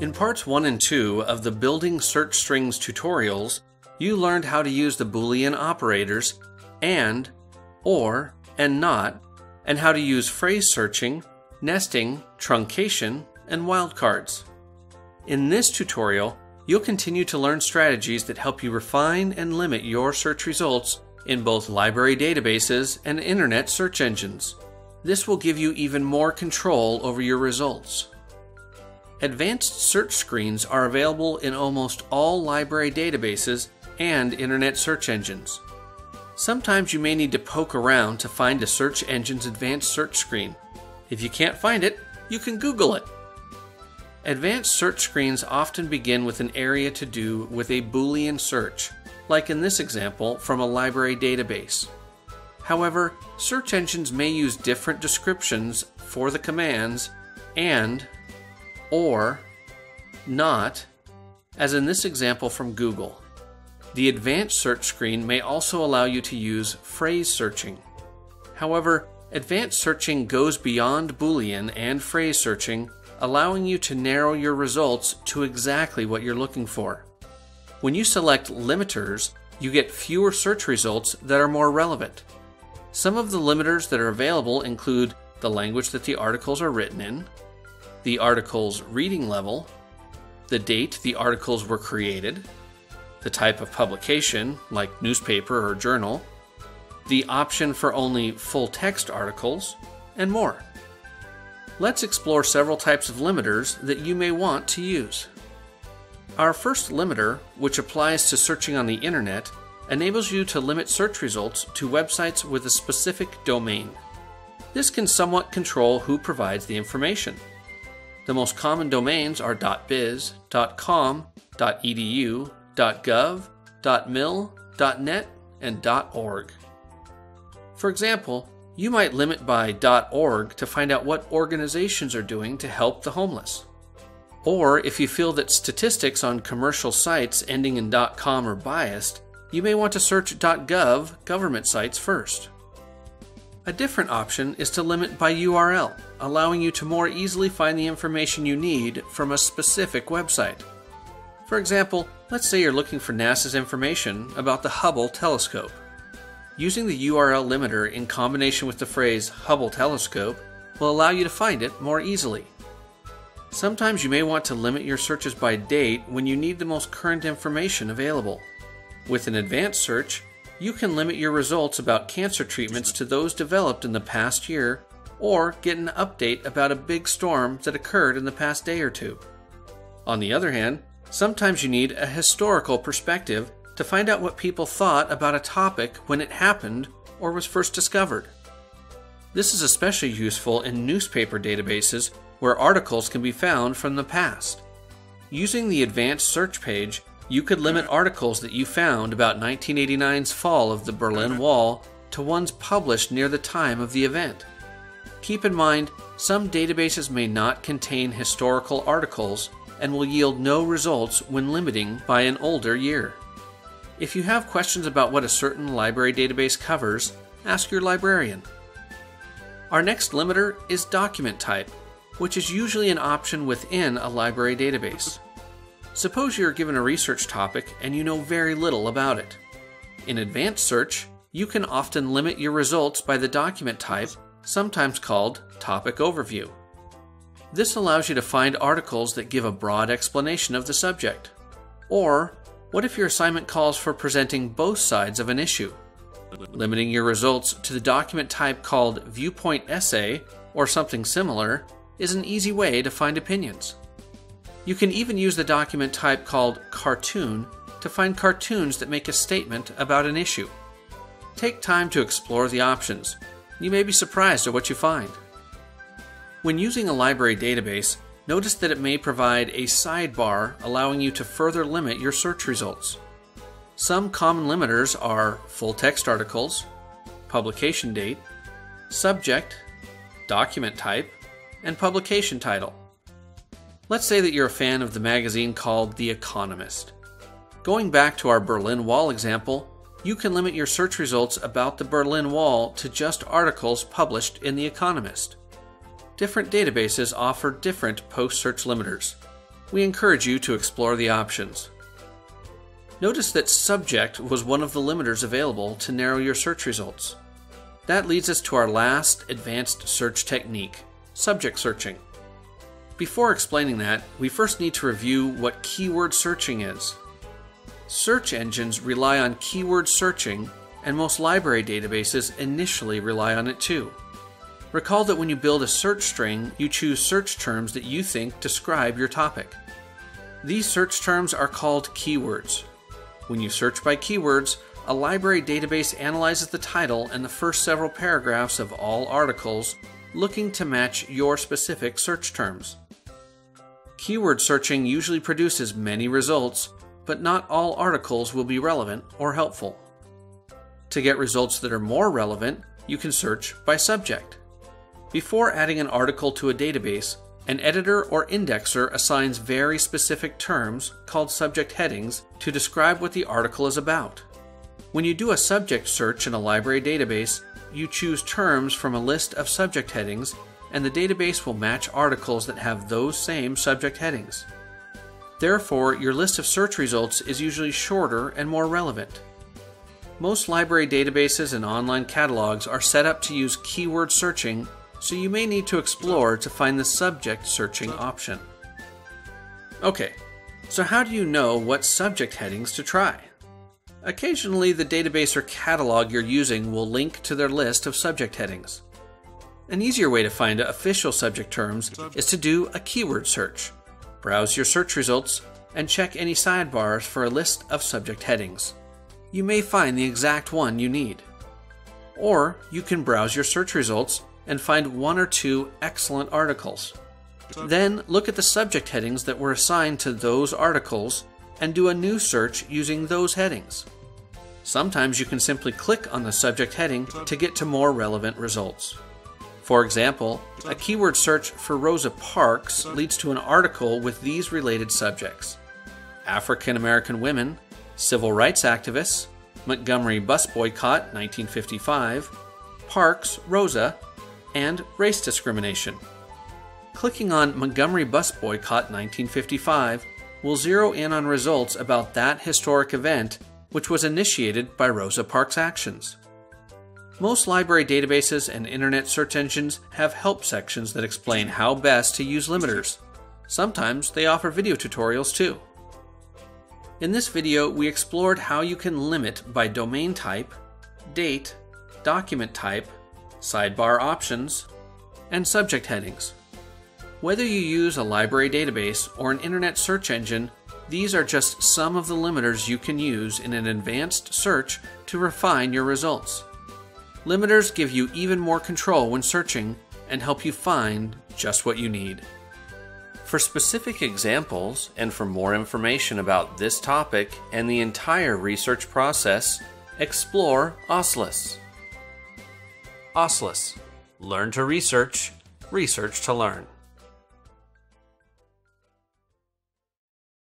In parts 1 and 2 of the Building Search Strings tutorials, you learned how to use the Boolean operators and, or, and not, and how to use phrase searching, nesting, truncation, and wildcards. In this tutorial, you'll continue to learn strategies that help you refine and limit your search results in both library databases and internet search engines. This will give you even more control over your results. Advanced search screens are available in almost all library databases and internet search engines. Sometimes you may need to poke around to find a search engine's advanced search screen. If you can't find it, you can Google it. Advanced search screens often begin with an area to do with a Boolean search, like in this example from a library database. However, search engines may use different descriptions for the commands and, or, not, as in this example from Google. The advanced search screen may also allow you to use phrase searching. However, advanced searching goes beyond Boolean and phrase searching, allowing you to narrow your results to exactly what you're looking for. When you select limiters, you get fewer search results that are more relevant. Some of the limiters that are available include the language that the articles are written in, the article's reading level, the date the articles were created, the type of publication, like newspaper or journal, the option for only full text articles, and more. Let's explore several types of limiters that you may want to use. Our first limiter, which applies to searching on the internet, enables you to limit search results to websites with a specific domain. This can somewhat control who provides the information. The most common domains are .biz, .com, .edu, .gov, .mil, .net, and .org. For example, you might limit by .org to find out what organizations are doing to help the homeless. Or if you feel that statistics on commercial sites ending in .com are biased, you may want to search .gov government sites first. A different option is to limit by URL, allowing you to more easily find the information you need from a specific website. For example, let's say you're looking for NASA's information about the Hubble telescope. Using the URL limiter in combination with the phrase Hubble telescope will allow you to find it more easily. Sometimes you may want to limit your searches by date when you need the most current information available. With an advanced search, you can limit your results about cancer treatments to those developed in the past year or get an update about a big storm that occurred in the past day or two. On the other hand, Sometimes you need a historical perspective to find out what people thought about a topic when it happened or was first discovered. This is especially useful in newspaper databases where articles can be found from the past. Using the advanced search page, you could limit articles that you found about 1989's fall of the Berlin Wall to ones published near the time of the event. Keep in mind, some databases may not contain historical articles and will yield no results when limiting by an older year. If you have questions about what a certain library database covers, ask your librarian. Our next limiter is document type, which is usually an option within a library database. Suppose you are given a research topic and you know very little about it. In advanced search, you can often limit your results by the document type, sometimes called topic overview. This allows you to find articles that give a broad explanation of the subject. Or, what if your assignment calls for presenting both sides of an issue? Limiting your results to the document type called viewpoint essay or something similar is an easy way to find opinions. You can even use the document type called cartoon to find cartoons that make a statement about an issue. Take time to explore the options. You may be surprised at what you find. When using a library database, notice that it may provide a sidebar allowing you to further limit your search results. Some common limiters are full text articles, publication date, subject, document type, and publication title. Let's say that you're a fan of the magazine called The Economist. Going back to our Berlin Wall example, you can limit your search results about the Berlin Wall to just articles published in The Economist. Different databases offer different post search limiters. We encourage you to explore the options. Notice that subject was one of the limiters available to narrow your search results. That leads us to our last advanced search technique subject searching. Before explaining that, we first need to review what keyword searching is. Search engines rely on keyword searching, and most library databases initially rely on it too. Recall that when you build a search string, you choose search terms that you think describe your topic. These search terms are called keywords. When you search by keywords, a library database analyzes the title and the first several paragraphs of all articles, looking to match your specific search terms. Keyword searching usually produces many results, but not all articles will be relevant or helpful. To get results that are more relevant, you can search by subject. Before adding an article to a database, an editor or indexer assigns very specific terms, called subject headings, to describe what the article is about. When you do a subject search in a library database, you choose terms from a list of subject headings, and the database will match articles that have those same subject headings. Therefore, your list of search results is usually shorter and more relevant. Most library databases and online catalogs are set up to use keyword searching, so you may need to explore to find the subject searching option. Okay, so how do you know what subject headings to try? Occasionally, the database or catalog you're using will link to their list of subject headings. An easier way to find official subject terms is to do a keyword search. Browse your search results and check any sidebars for a list of subject headings. You may find the exact one you need. Or you can browse your search results and find one or two excellent articles. Then look at the subject headings that were assigned to those articles and do a new search using those headings. Sometimes you can simply click on the subject heading to get to more relevant results. For example, a keyword search for Rosa Parks leads to an article with these related subjects African American women, civil rights activists, Montgomery bus boycott 1955, Parks, Rosa, and race discrimination. Clicking on Montgomery bus boycott 1955 will zero in on results about that historic event, which was initiated by Rosa Parks' actions. Most library databases and internet search engines have help sections that explain how best to use limiters. Sometimes they offer video tutorials too. In this video, we explored how you can limit by domain type, date, document type, sidebar options, and subject headings. Whether you use a library database or an internet search engine, these are just some of the limiters you can use in an advanced search to refine your results. Limiters give you even more control when searching and help you find just what you need. For specific examples and for more information about this topic and the entire research process, explore OSLIS. OSLIS Learn to research, research to learn.